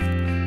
Bye.